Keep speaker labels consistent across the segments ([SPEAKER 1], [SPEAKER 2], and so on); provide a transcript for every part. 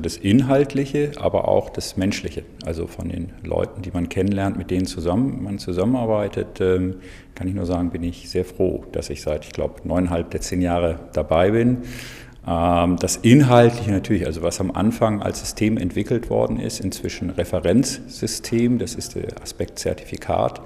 [SPEAKER 1] Das Inhaltliche, aber auch das Menschliche. Also von den Leuten, die man kennenlernt, mit denen zusammen, man zusammenarbeitet, ähm, kann ich nur sagen, bin ich sehr froh, dass ich seit, ich glaube, neuneinhalb der zehn Jahre dabei bin. Ähm, das Inhaltliche natürlich, also was am Anfang als System entwickelt worden ist, inzwischen Referenzsystem, das ist der Aspekt Zertifikat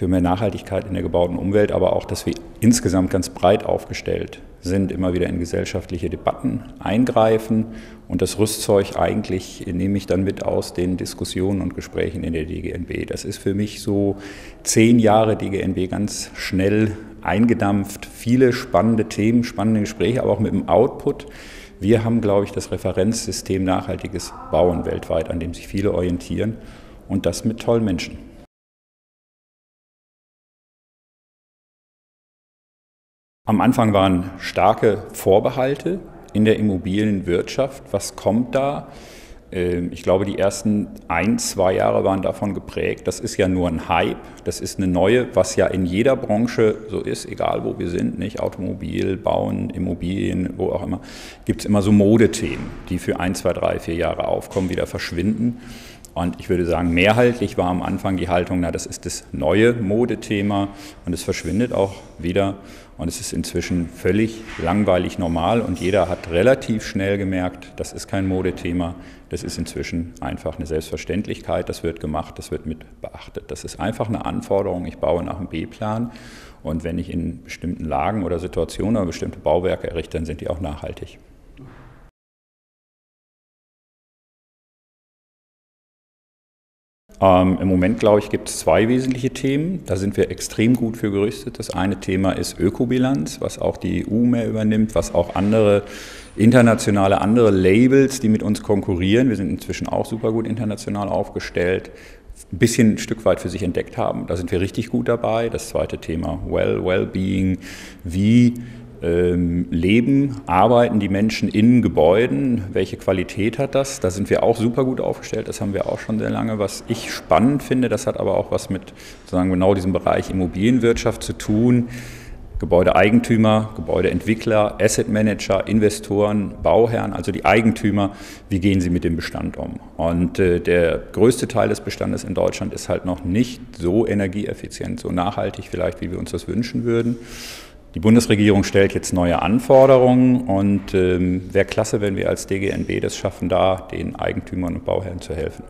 [SPEAKER 1] für mehr Nachhaltigkeit in der gebauten Umwelt, aber auch, dass wir insgesamt ganz breit aufgestellt sind, immer wieder in gesellschaftliche Debatten eingreifen und das Rüstzeug eigentlich nehme ich dann mit aus den Diskussionen und Gesprächen in der DGNB. Das ist für mich so zehn Jahre DGNB ganz schnell eingedampft, viele spannende Themen, spannende Gespräche, aber auch mit dem Output. Wir haben, glaube ich, das Referenzsystem nachhaltiges Bauen weltweit, an dem sich viele orientieren und das mit tollen Menschen. Am Anfang waren starke Vorbehalte in der Immobilienwirtschaft. Was kommt da? Ähm, ich glaube, die ersten ein, zwei Jahre waren davon geprägt. Das ist ja nur ein Hype. Das ist eine neue, was ja in jeder Branche so ist, egal wo wir sind, nicht Automobil, Bauen, Immobilien, wo auch immer, gibt es immer so Modethemen, die für ein, zwei, drei, vier Jahre aufkommen, wieder verschwinden. Und ich würde sagen, mehrheitlich war am Anfang die Haltung, na, das ist das neue Modethema und es verschwindet auch wieder. Und es ist inzwischen völlig langweilig normal und jeder hat relativ schnell gemerkt, das ist kein Modethema, das ist inzwischen einfach eine Selbstverständlichkeit, das wird gemacht, das wird mit beachtet. Das ist einfach eine Anforderung, ich baue nach einem B-Plan und wenn ich in bestimmten Lagen oder Situationen oder bestimmte Bauwerke errichte, dann sind die auch nachhaltig. Ähm, Im Moment, glaube ich, gibt es zwei wesentliche Themen. Da sind wir extrem gut für gerüstet. Das eine Thema ist Ökobilanz, was auch die EU mehr übernimmt, was auch andere internationale, andere Labels, die mit uns konkurrieren, wir sind inzwischen auch super gut international aufgestellt, ein bisschen ein Stück weit für sich entdeckt haben. Da sind wir richtig gut dabei. Das zweite Thema Well, Wellbeing, wie ähm, leben, arbeiten die Menschen in Gebäuden, welche Qualität hat das? Da sind wir auch super gut aufgestellt, das haben wir auch schon sehr lange. Was ich spannend finde, das hat aber auch was mit sozusagen genau diesem Bereich Immobilienwirtschaft zu tun. Gebäudeeigentümer, Gebäudeentwickler, Asset Manager, Investoren, Bauherren, also die Eigentümer, wie gehen sie mit dem Bestand um? Und äh, der größte Teil des Bestandes in Deutschland ist halt noch nicht so energieeffizient, so nachhaltig vielleicht, wie wir uns das wünschen würden. Die Bundesregierung stellt jetzt neue Anforderungen und ähm, wäre klasse, wenn wir als DGNB das schaffen, da den Eigentümern und Bauherren zu helfen.